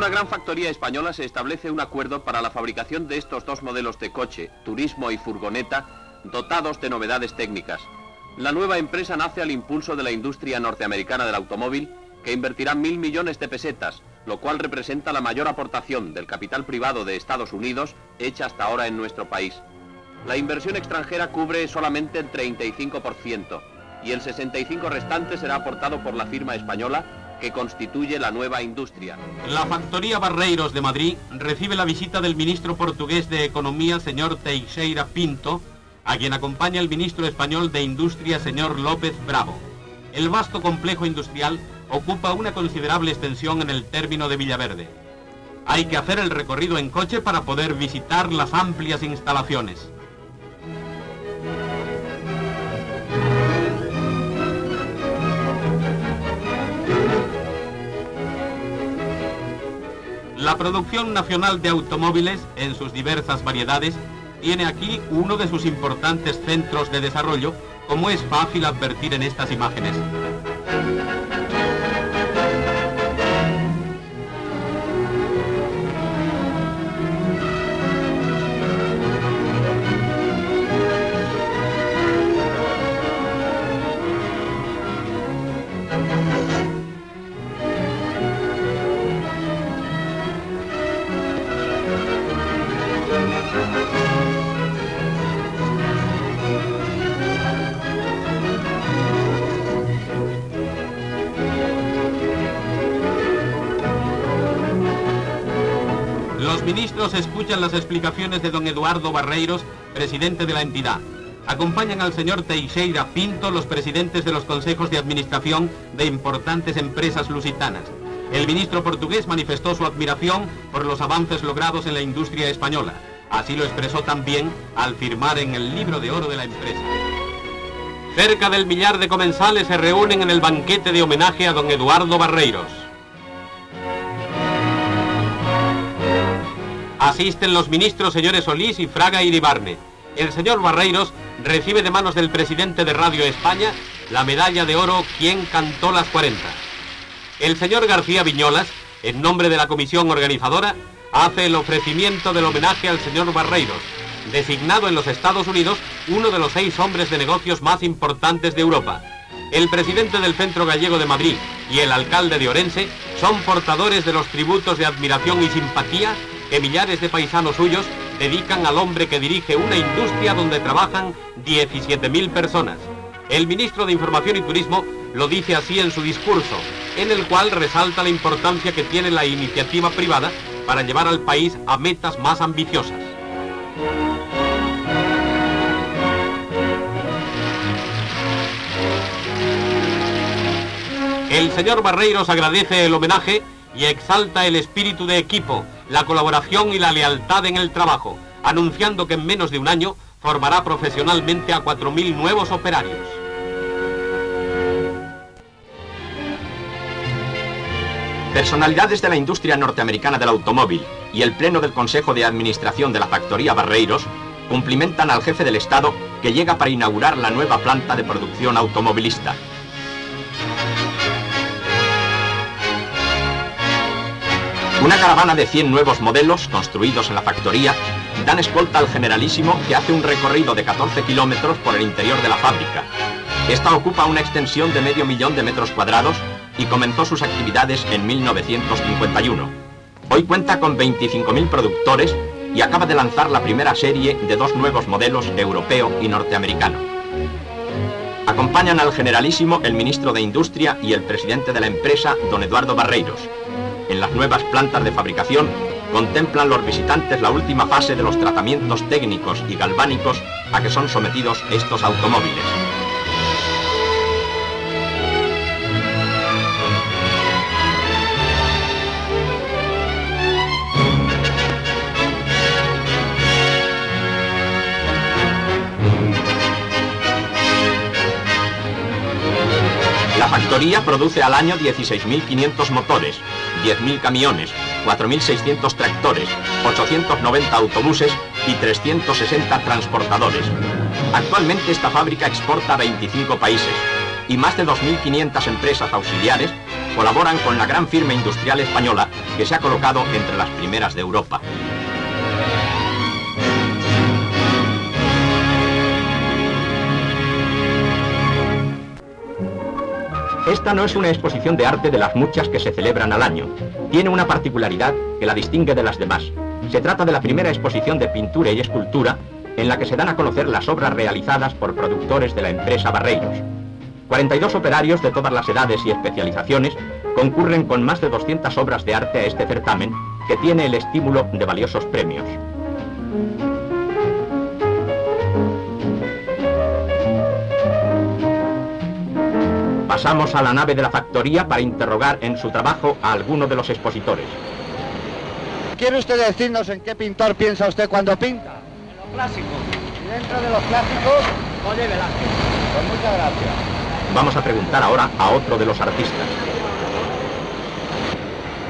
una gran factoría española se establece un acuerdo para la fabricación de estos dos modelos de coche, turismo y furgoneta, dotados de novedades técnicas. La nueva empresa nace al impulso de la industria norteamericana del automóvil, que invertirá mil millones de pesetas, lo cual representa la mayor aportación del capital privado de Estados Unidos hecha hasta ahora en nuestro país. La inversión extranjera cubre solamente el 35% y el 65% restante será aportado por la firma española que constituye la nueva industria. La factoría Barreiros de Madrid recibe la visita del ministro portugués de Economía, señor Teixeira Pinto, a quien acompaña el ministro español de Industria, señor López Bravo. El vasto complejo industrial ocupa una considerable extensión en el término de Villaverde. Hay que hacer el recorrido en coche para poder visitar las amplias instalaciones. La producción nacional de automóviles, en sus diversas variedades, tiene aquí uno de sus importantes centros de desarrollo, como es fácil advertir en estas imágenes. Ministros escuchan las explicaciones de don Eduardo Barreiros, presidente de la entidad. Acompañan al señor Teixeira Pinto los presidentes de los consejos de administración de importantes empresas lusitanas. El ministro portugués manifestó su admiración por los avances logrados en la industria española. Así lo expresó también al firmar en el libro de oro de la empresa. Cerca del millar de comensales se reúnen en el banquete de homenaje a don Eduardo Barreiros. Asisten los ministros señores Solís y Fraga Iribarne. El señor Barreiros recibe de manos del presidente de Radio España la medalla de oro Quien cantó las 40. El señor García Viñolas, en nombre de la comisión organizadora, hace el ofrecimiento del homenaje al señor Barreiros, designado en los Estados Unidos uno de los seis hombres de negocios más importantes de Europa. El presidente del Centro Gallego de Madrid y el alcalde de Orense son portadores de los tributos de admiración y simpatía que millares de paisanos suyos dedican al hombre que dirige una industria donde trabajan 17.000 personas. El ministro de Información y Turismo lo dice así en su discurso, en el cual resalta la importancia que tiene la iniciativa privada para llevar al país a metas más ambiciosas. El señor Barreiros agradece el homenaje y exalta el espíritu de equipo, la colaboración y la lealtad en el trabajo, anunciando que en menos de un año formará profesionalmente a 4.000 nuevos operarios. Personalidades de la industria norteamericana del automóvil y el Pleno del Consejo de Administración de la Factoría Barreiros cumplimentan al jefe del Estado que llega para inaugurar la nueva planta de producción automovilista. Una caravana de 100 nuevos modelos construidos en la factoría dan escolta al generalísimo que hace un recorrido de 14 kilómetros por el interior de la fábrica. Esta ocupa una extensión de medio millón de metros cuadrados y comenzó sus actividades en 1951. Hoy cuenta con 25.000 productores y acaba de lanzar la primera serie de dos nuevos modelos europeo y norteamericano. Acompañan al generalísimo el ministro de Industria y el presidente de la empresa, don Eduardo Barreiros. En las nuevas plantas de fabricación contemplan los visitantes la última fase de los tratamientos técnicos y galvánicos a que son sometidos estos automóviles. La factoría produce al año 16.500 motores, 10.000 camiones, 4.600 tractores, 890 autobuses y 360 transportadores. Actualmente esta fábrica exporta a 25 países y más de 2.500 empresas auxiliares colaboran con la gran firma industrial española que se ha colocado entre las primeras de Europa. Esta no es una exposición de arte de las muchas que se celebran al año. Tiene una particularidad que la distingue de las demás. Se trata de la primera exposición de pintura y escultura en la que se dan a conocer las obras realizadas por productores de la empresa Barreiros. 42 operarios de todas las edades y especializaciones concurren con más de 200 obras de arte a este certamen que tiene el estímulo de valiosos premios. Pasamos a la nave de la factoría para interrogar en su trabajo a alguno de los expositores. ¿Quiere usted decirnos en qué pintor piensa usted cuando pinta? En los clásicos. Y dentro de los clásicos, Oye, Velázquez. pues muchas gracias. Vamos a preguntar ahora a otro de los artistas.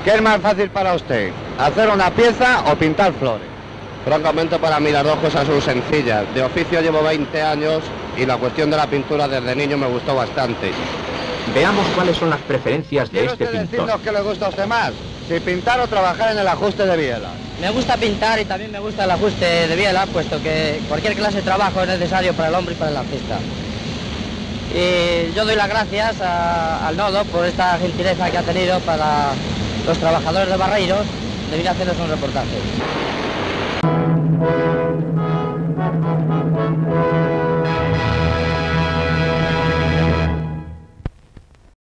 ¿Qué es más fácil para usted? ¿Hacer una pieza o pintar flores? Francamente para mí las dos cosas son sencillas. De oficio llevo 20 años y la cuestión de la pintura desde niño me gustó bastante. Veamos cuáles son las preferencias de ¿Quiere este usted pintor. decirnos qué le gusta a usted más? Si pintar o trabajar en el ajuste de bielas. Me gusta pintar y también me gusta el ajuste de biela, puesto que cualquier clase de trabajo es necesario para el hombre y para el artista. Y yo doy las gracias a- al nodo por esta gentileza que ha tenido para los trabajadores de Barreiros de venir a hacerles un reportaje.